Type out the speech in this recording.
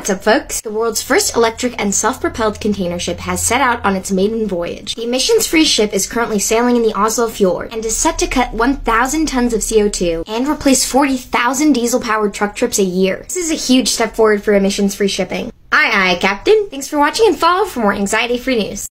What's up, folks? The world's first electric and self-propelled container ship has set out on its maiden voyage. The emissions-free ship is currently sailing in the Oslo Fjord and is set to cut 1,000 tons of CO2 and replace 40,000 diesel-powered truck trips a year. This is a huge step forward for emissions-free shipping. Aye aye, Captain. Thanks for watching and follow for more anxiety-free news.